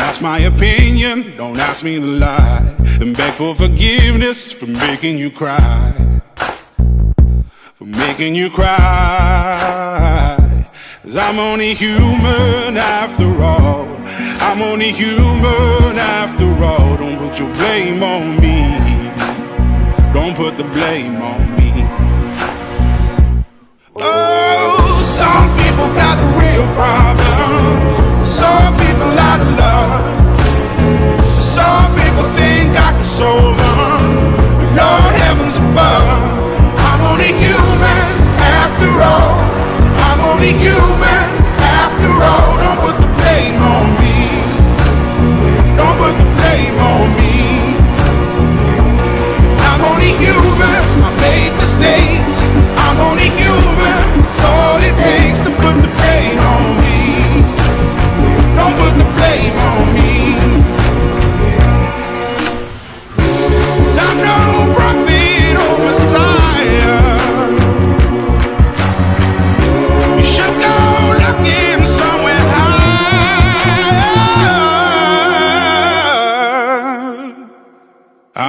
Don't ask my opinion, don't ask me to lie. And beg for forgiveness for making you cry. For making you cry. Cause I'm only human after all. I'm only human after all. Don't put your blame on me. Don't put the blame on me.